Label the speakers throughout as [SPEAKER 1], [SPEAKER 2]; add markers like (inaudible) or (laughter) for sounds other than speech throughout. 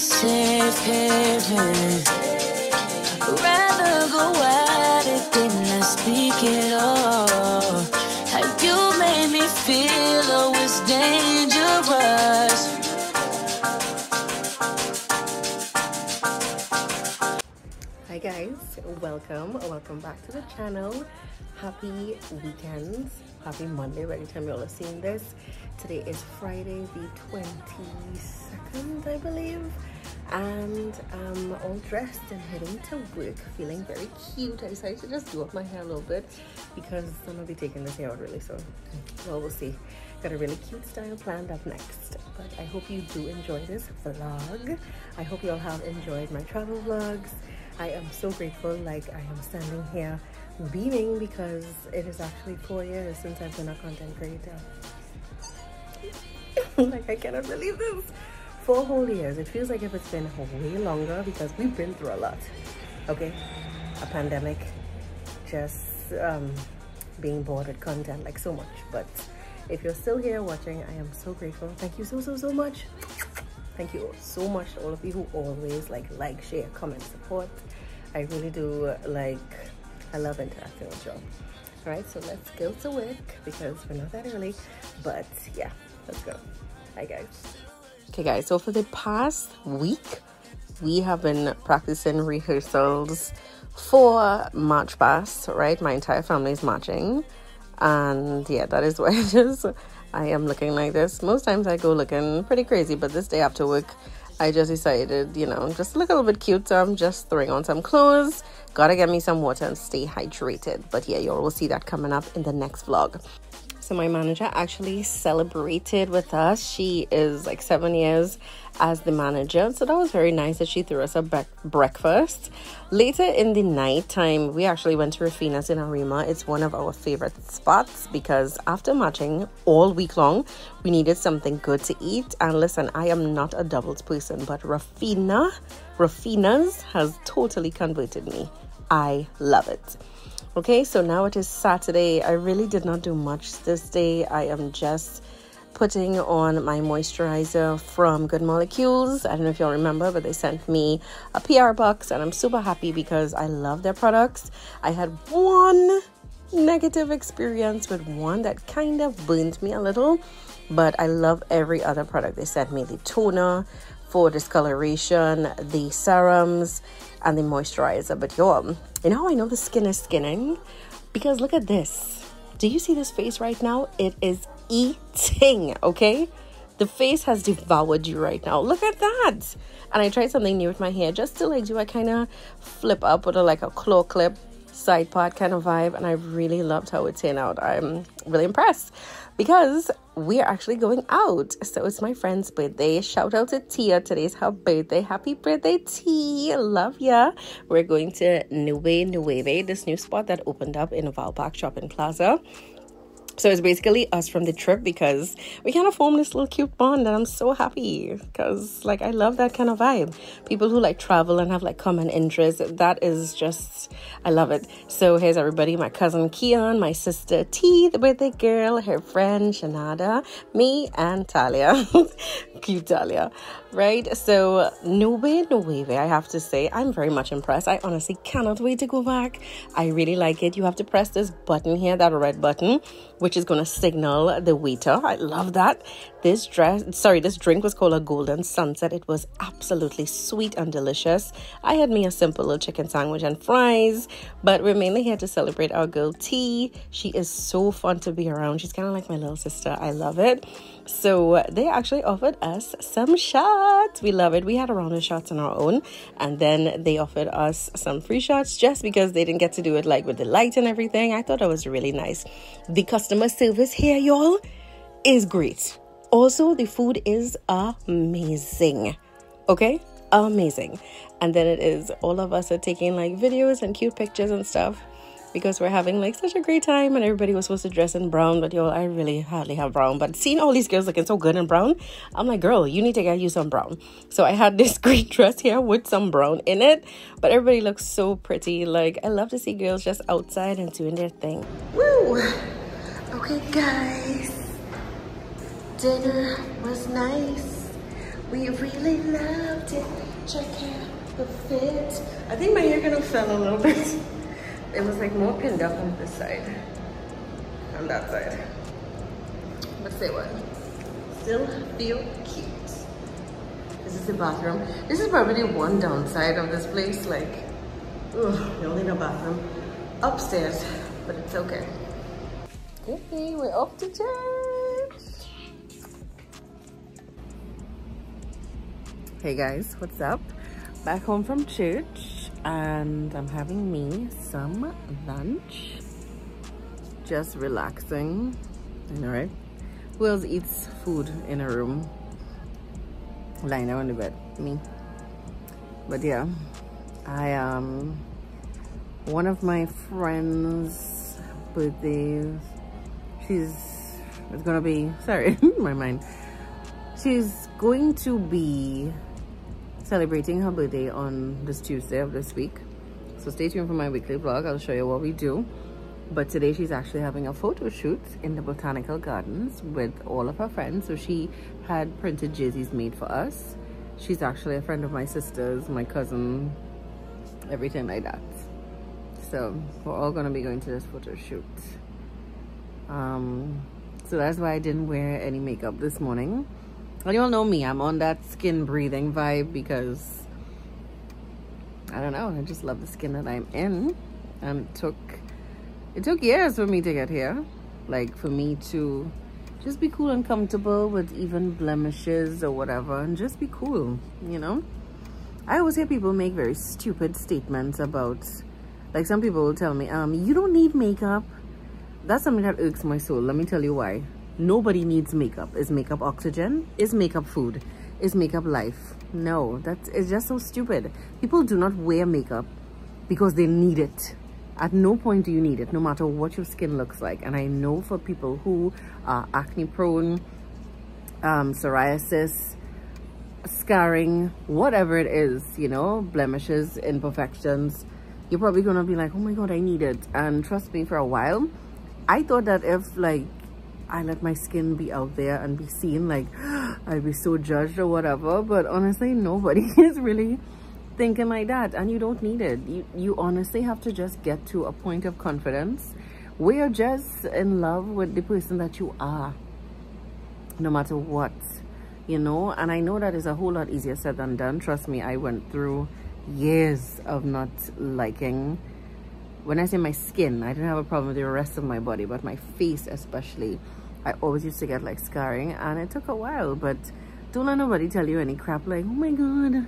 [SPEAKER 1] safe haven. Rather go at it than not speak at
[SPEAKER 2] guys, welcome, welcome back to the channel. Happy weekends, happy Monday by the time y'all are seeing this. Today is Friday the 22nd, I believe. And I'm all dressed and heading to work, feeling very cute. I decided to just do up my hair a little bit because I'm gonna be taking this hair out really soon. Well, we'll see. Got a really cute style planned up next. But I hope you do enjoy this vlog. I hope you all have enjoyed my travel vlogs. I am so grateful, like I am standing here beaming because it is actually four years since I've been a content creator. (laughs) like I cannot believe this. Four whole years. It feels like if it's been way longer because we've been through a lot. Okay? A pandemic, just um, being bored with content, like so much. But if you're still here watching, I am so grateful. Thank you so, so, so much. Thank you so much to all of you who always like, like, share, comment, support. I really do like, I love interacting with y'all. All right, so let's go to work because we're not that early, but yeah, let's go. Hi guys. Okay guys, so for the past week, we have been practicing rehearsals for March Past, right? My entire family is marching. And yeah, that is (laughs) why it is. I am looking like this. Most times I go looking pretty crazy, but this day after work, I just decided, you know, just look a little bit cute. So I'm just throwing on some clothes. Gotta get me some water and stay hydrated. But yeah, you all will see that coming up in the next vlog. So my manager actually celebrated with us. She is like seven years as the manager. So that was very nice that she threw us a bre- breakfast. Later in the night time, we actually went to Rafina's in Arima. It's one of our favorite spots because after matching all week long, we needed something good to eat. And listen, I am not a doubles person, but Rafina, Rafina's has totally converted me. I love it. Okay, so now it is Saturday. I really did not do much this day. I am just putting on my moisturizer from Good Molecules. I don't know if y'all remember, but they sent me a PR box, and I'm super happy because I love their products. I had one negative experience with one that kind of burned me a little, but I love every other product they sent me the toner for discoloration, the serums, and the moisturizer. But y'all, you know I know the skin is skinning? Because look at this. Do you see this face right now? It is eating, okay? The face has devoured you right now. Look at that. And I tried something new with my hair just to like do a kind of flip up with a like a claw clip side part kind of vibe and I really loved how it turned out. I'm really impressed because we're actually going out. So it's my friend's birthday. Shout out to Tia. Today's her birthday. Happy birthday, T. Love ya. We're going to Nube Nueve, this new spot that opened up in Valpark Shopping Plaza. So it's basically us from the trip because we kind of formed this little cute bond and I'm so happy because like I love that kind of vibe. People who like travel and have like common interests, that is just I love it. So here's everybody, my cousin Keon, my sister T, the birthday girl, her friend Shanada, me and Talia. (laughs) cute Talia. Right? So no way, no way, I have to say, I'm very much impressed. I honestly cannot wait to go back. I really like it. You have to press this button here, that red button, which is going to signal the waiter. I love that. This dress, sorry, this drink was called a golden sunset. It was absolutely sweet and delicious. I had me a simple little chicken sandwich and fries, but we're mainly here to celebrate our girl T. She is so fun to be around. She's kind of like my little sister. I love it. So they actually offered us some shots. We love it. We had a round of shots on our own, and then they offered us some free shots just because they didn't get to do it like with the light and everything. I thought that was really nice. The customer service here, y'all, is great. Also, the food is amazing. Okay? Amazing. And then it is all of us are taking like videos and cute pictures and stuff because we're having like such a great time and everybody was supposed to dress in brown but yo i really hardly have brown. But seeing all these girls looking so good in brown i'm like girl you need to get you some brown. So i had this (laughs) green dress here with some brown in it but everybody looks so pretty. Like i love to see girls just outside and doing their thing. Woo! Okay guys. Dinner was nice. We really loved it. Check out the fit. I think my hair kind of fell a little bit. (laughs) It was like more pinned up on this side. On that side. But say what? Still feel cute. This is the bathroom. This is probably one downside of this place. Like, ugh, we only a bathroom upstairs, but it's okay. Okay, we're off to church. Hey guys, what's up? Back home from church and I'm having me some lunch. Just relaxing. I know, right? Who else eats food in a room? Lying down on the bed. Me. But yeah, I um one of my friends' birthdays. She's it's gonna be sorry, (laughs) my mind. She's going to be celebrating her birthday on this Tuesday of this week. So stay tuned for my weekly vlog. I'll show you what we do. But today she's actually having a photo shoot in the Botanical Gardens with all of her friends. So she had printed jerseys made for us. She's actually a friend of my sister's, my cousin, everything like that. So we're all gonna be going to this photo shoot. Um, so that's why I didn't wear any makeup this morning. And you all know me, I'm on that skin breathing vibe because I don't know, I just love the skin that I'm in. And it took it took years for me to get here. Like for me to just be cool and comfortable with even blemishes or whatever and just be cool, you know? I always hear people make very stupid statements about like some people will tell me, um, you don't need makeup. That's something that irks my soul. Let me tell you why. Nobody needs makeup. Is makeup oxygen? Is makeup food? Is makeup life? No, that's just so stupid. People do not wear makeup because they need it. At no point do you need it, no matter what your skin looks like. And I know for people who are acne prone, um, psoriasis, scarring, whatever it is, you know, blemishes, imperfections, you're probably gonna be like, oh my god, I need it. And trust me, for a while, I thought that if like I let my skin be out there and be seen like (gasps) I'd be so judged or whatever. But honestly nobody (laughs) is really thinking like that and you don't need it. You you honestly have to just get to a point of confidence where you're just in love with the person that you are no matter what you know? And I know that is a whole lot easier said than done. Trust me I went through years of not liking. When I say my skin, I didn't have a problem with the rest of my body, but my face especially, I always used to get like scarring and it took a while, but don't let nobody tell you any crap like, oh my God,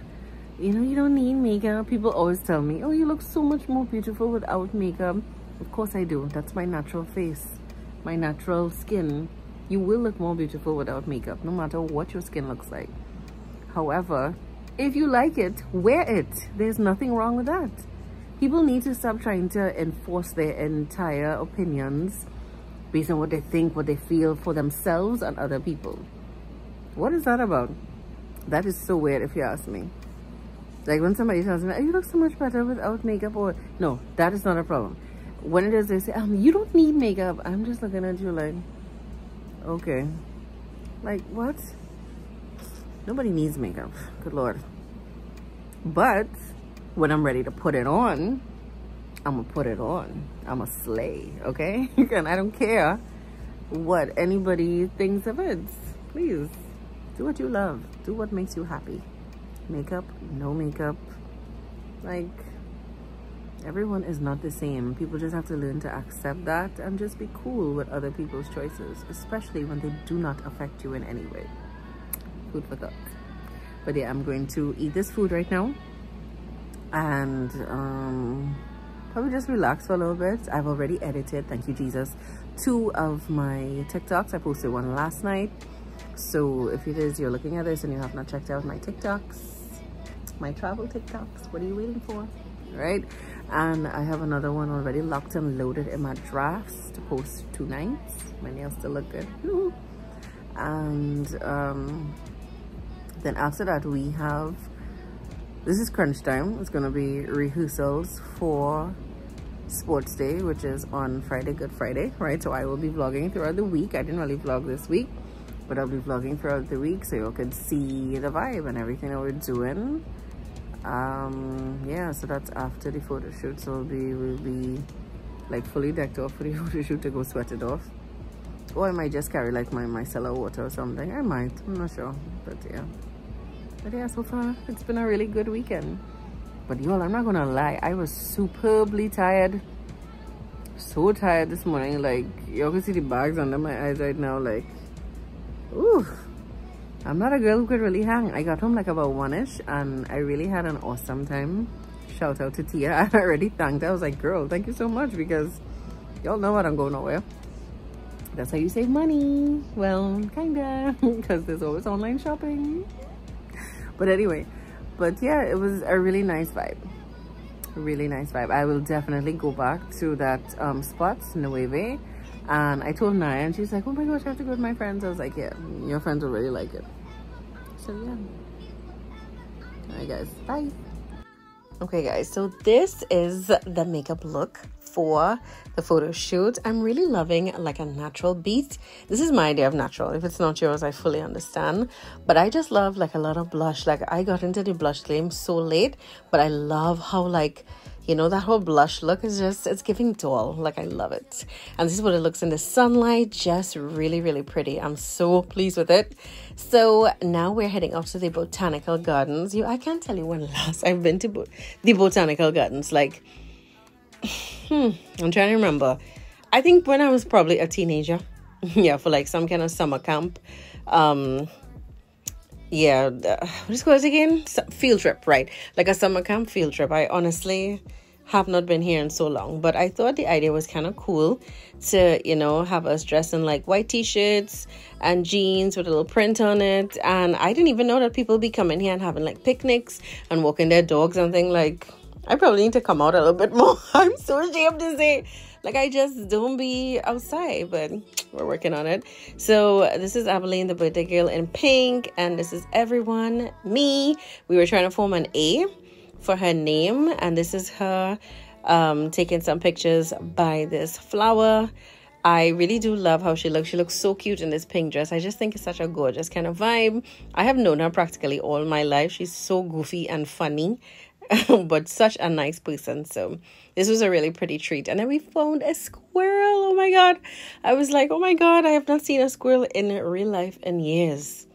[SPEAKER 2] you know, you don't need makeup. People always tell me, oh, you look so much more beautiful without makeup. Of course I do. That's my natural face, my natural skin. You will look more beautiful without makeup, no matter what your skin looks like. However, if you like it, wear it. There's nothing wrong with that people need to stop trying to enforce their entire opinions based on what they think, what they feel for themselves and other people. What is that about? That is so weird if you ask me. Like when somebody tells me, oh, you look so much better without makeup or, no, that is not a problem. When it is, they say, um, you don't need makeup. I'm just looking at you like, okay. Like, what? Nobody needs makeup. Good Lord. But when I'm ready to put it on, I'm gonna put it on. I'm a slay, okay? (laughs) and I don't care what anybody thinks of it. Please, do what you love. Do what makes you happy. Makeup, no makeup. Like, everyone is not the same. People just have to learn to accept that and just be cool with other people's choices, especially when they do not affect you in any way. Food for thought. But yeah, I'm going to eat this food right now and um, probably just relax for a little bit. I've already edited, thank you Jesus, two of my TikToks. I posted one last night. So if it is you're looking at this and you have not checked out my TikToks, my travel TikToks, what are you waiting for? Right? And I have another one already locked and loaded in my drafts to post two nights. My nails still look good. And um, then after that we have this is crunch time it's gonna be rehearsals for sports day which is on friday good friday right? So i will be vlogging throughout the week. I didn't really vlog this week but I'll be vlogging throughout the week so you can see the vibe and everything that we're doing. Um yeah so that's after the photo shoot. So we'll be we'll be like fully decked off for the (laughs) photo shoot to go sweat it off. Or I might just carry like my micellar water or something. I might. I'm not sure. But yeah. But yeah so far it's been a really good weekend but y'all I'm not gonna lie I was superbly tired so tired this morning like y'all can see the bags under my eyes right now like ooh I'm not a girl who could really hang. I got home like about one-ish and I really had an awesome time. Shout out to Tia. (laughs) I already thanked her. I was like, girl, thank you so much because y'all know I don't go nowhere. That's how you save money. Well, kinda, (laughs) because there's always online shopping. But anyway, but yeah, it was a really nice vibe. Really nice vibe. I will definitely go back to that um, spot, Nueve and I told Naya and she's like, oh my gosh, I have to go with my friends. I was like, yeah, your friends will really like it. So yeah. Alright guys, bye. Okay guys, so this is the makeup look for the photo shoot. I'm really loving like a natural beat. This is my idea of natural. If it's not yours, I fully understand. But I just love like a lot of blush. Like I got into the blush game so late, but I love how like you know that whole blush look is just it's giving dull like i love it and this is what it looks in the sunlight just really really pretty i'm so pleased with it so now we're heading off to the botanical gardens you i can't tell you when last (laughs) i've been to bo the botanical gardens like hmm i'm trying to remember i think when i was probably a teenager (laughs) yeah for like some kind of summer camp um yeah, uh, what is called again? Field trip, right? Like a summer camp field trip. I honestly have not been here in so long, but I thought the idea was kind of cool to, you know, have us dressed in like white t-shirts and jeans with a little print on it. And I didn't even know that people be coming here and having like picnics and walking their dogs and things like I probably need to come out a little bit more. (laughs) I'm so ashamed to say like I just don't be outside, but we're working on it. So this is Abilene, the birthday girl in pink, and this is everyone, me. We were trying to form an A for her name, and this is her um, taking some pictures by this flower. I really do love how she looks. She looks so cute in this pink dress. I just think it's such a gorgeous kind of vibe. I have known her practically all my life. She's so goofy and funny. (laughs) but such a nice person. So this was a really pretty treat. And then we found a squirrel. Oh my god. I was like, oh my god, I have not seen a squirrel in real life in years.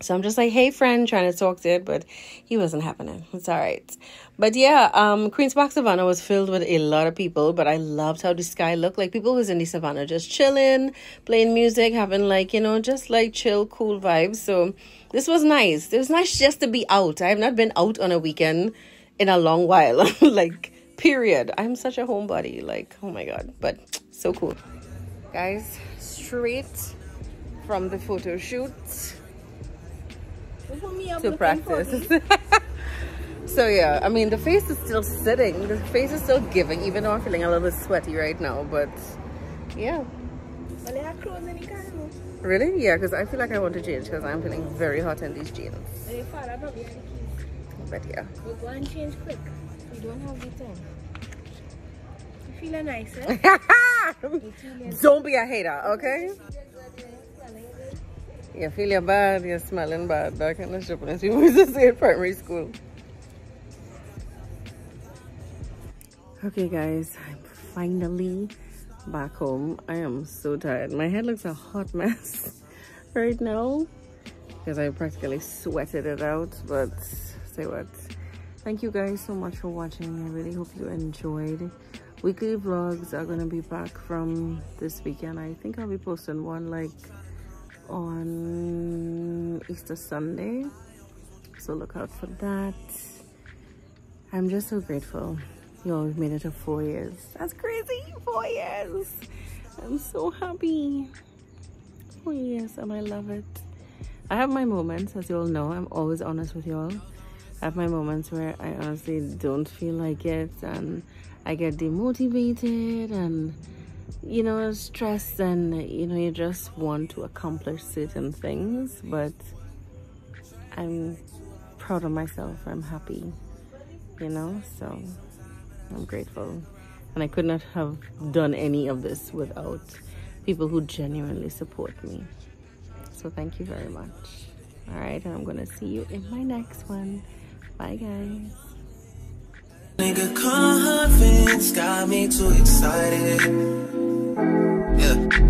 [SPEAKER 2] So I'm just like, hey friend, trying to talk to it, but he wasn't happening. It's all right. But yeah, um, Queen's Park Savannah was filled with a lot of people, but I loved how the sky looked. Like people was in the savannah just chilling, playing music, having like, you know, just like chill, cool vibes. So this was nice. It was nice just to be out. I have not been out on a weekend in a long while. (laughs) like, period. I'm such a homebody. Like, oh my god. But so cool. Guys, straight from the photo shoot to practice. (laughs) so yeah, I mean the face is still sitting. The face is still giving, even though I'm feeling a little sweaty right now. But yeah. Really? Yeah, because I feel like I want to change because I'm feeling very hot in these jeans. But yeah.
[SPEAKER 3] we go and change quick. We don't have the time. You feel nice, eh?
[SPEAKER 2] don't be a hater, okay? You feel you're bad, you're smelling bad. That kind of shit. You used to say in (laughs) primary school. Okay, guys, I'm finally back home. I am so tired. My head looks a hot mess (laughs) right now because I practically sweated it out. But say what? Thank you guys so much for watching. I really hope you enjoyed. Weekly vlogs are going to be back from this weekend. I think I'll be posting one like on Easter Sunday. So look out for that. I'm just so grateful. You all made it to four years. That's crazy. Four years. I'm so happy. Four years and I love it. I have my moments, as you all know. I'm always honest with y'all. I have my moments where I honestly don't feel like it and I get demotivated and you know, stressed and, you know, you just want to accomplish certain things, but I'm proud of myself. I'm happy, you know, so I'm grateful. And I could not have done any of this without people who genuinely support me. So thank you very much. All right, and I'm gonna see you in my next one. Bye, guys. Nigga confidence got me too excited. Yeah.